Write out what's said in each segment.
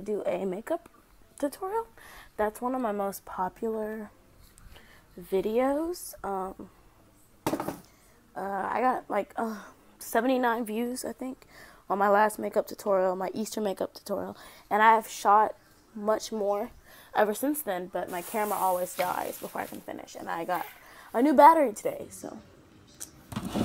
do a makeup tutorial. That's one of my most popular videos. Um, uh, I got like uh, 79 views, I think, on my last makeup tutorial, my Easter makeup tutorial, and I have shot much more ever since then. But my camera always dies before I can finish, and I got a new battery today, so.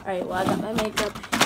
Alright, well, I got my makeup